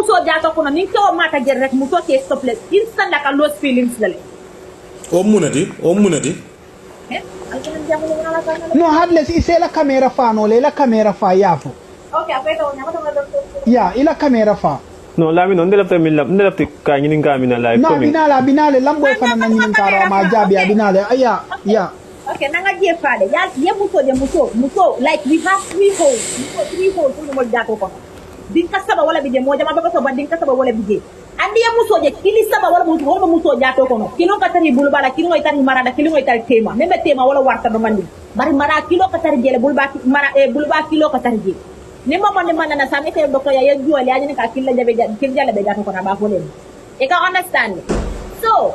muso jato kono nin kewo mata ger rek muso ke stop le instant like a lost feelings lale o munati o munati. No hadles ise la camera fa no le la camera fa yafo okay apa itu nyama to ya ila camera fa. No lami no ndelapta min lab ndelapta ka ñinin ka mina live no komi binala binale lambo fana na nyin karo ma jabi ya binale. Aya ya Okay, nanga je fale. Ya ye muso je muso, muso like we have three holes. Muso three holes pour mo jato kono. Dinka saba wala bije moja mababa saba dinka saba wala bije. Andi muso je kili saba wala muso wala muso jato kono. Kilo katari bulu bala kilo itari marada kilo tari tema. meme tema wala warta do mandi. Bari mara kilo ka tari jele bulu ba mara e bulu ba kilo katari je. Ni mama ne mana na sami te doko ya ye wala ani ka killa jabe killa jabe be jato kono ba fole. E ka understand. So,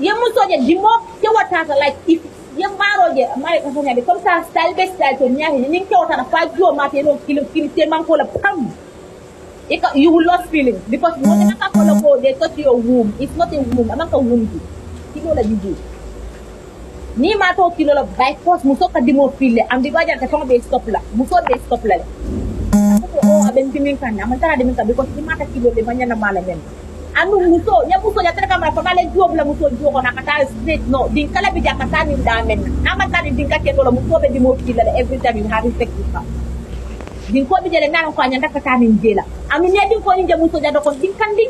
ye muso je dimo ke wata like if ye maro je mari ko be comme ça style be style to nyahi ni ke wata na fa jo ma te no kilo kilo te man ko la pam it, you will lose feeling. Because mo na ka ko ko they touch your womb. It's not a womb. Amang ka womb di kilo la jiji ni ma to kilo la by force muso ka dimo feel am di baja ta be stop la muso be stop la ko o aben timin kan am tara dimin ka because ni mata kilo le manya na mala men anu muso ya muso ya tere kamera famale job la muso jogo na kata straight no. Din kala bi jakata ni damen na mata ni din kake la muso be dimo la every time you have respect with her dinkoɓe jele mi alan ko a ñanta katamin jeela amin ne dinkoñi jamu sojado kon ɗin kandi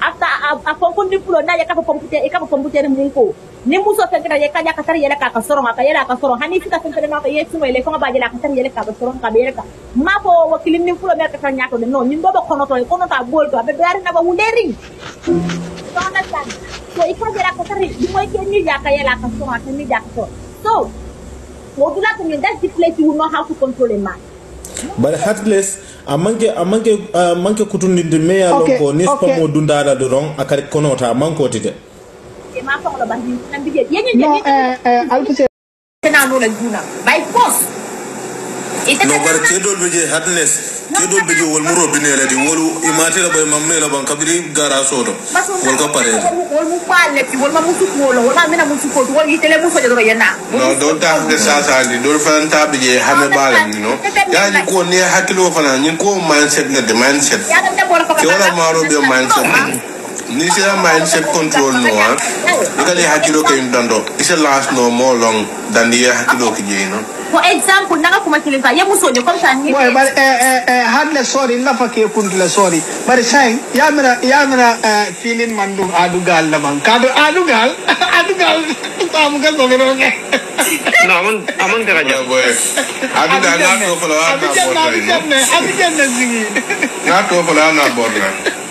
afta a fonkundi pulo nda yekaka computer e pompute computer mun ko ni muso fenkata ye kaja kasar yele kaka soron aka yele aka soron hani fika fenkata nako ye sumo ele fonga bajela kasar yele kaka soron ka yele ka ma ko wakilim ni pulo mer kasar nyako de no ni bobo kono to e kono ta bol to abe dari na ba wuleri don't understand so ikaja la kasar ni mo ke ni yaka yele aka soron aka ni yaka so so modula to me that's the place you know how to control a man bare heartless a manque a manque a manque kutundinde meya lon ko nespamo dundaɗa ɗo ɗon akadi konota mankoti de e, ma sohla bandin nan mbijeɗi yeñeñe alpusena eh, eh, nola juuna bay pos alfise na no la juna by force ite no bari kedol be je heartless kedol be wol muro binele di wolu imate la bay mamme la ban kabiri gara sodo. Wol ka pare wol mu palle ti wol ma musu ko lo wol ma mina musu ko wol yitele musu de do yena no don ta de sasa di don fan ta bi je hame bala ni no ya ni ko ne hakilo fana ni ko mindset na de mindset ya da bor ko ke wala maro be mindset ni sira mindset control no ha ni kali hakilo ke ndando isa last no more long than the hakilo ke je no. For example nanga kuma kilisa ye muso comme ça ni boy bari eh eh eh hadle sorry lafa ke kundula sorry. Bari sai ya mina ya mina eh feeling mandu adugal la man. Kadu adugal adugal tamu ka sogero ke no amon amon ya jam boy da na to fala na ni abijanne abijanne sigi na to fala na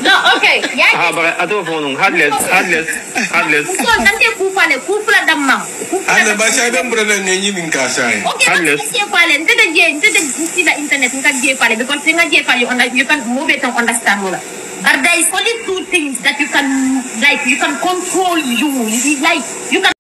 borda no okay. Ya ha bare ato fo non hadles hadles hadles muso nante ku fale ku damma ku fula ande ba sai dan brada ne ni nin ka sai Okay, Unless- but je fale nte de je nte de see the internet. Nka je fale because nka je fale you, under, you can move it and understand more. But there is only two things that you can like you can control you. Like you can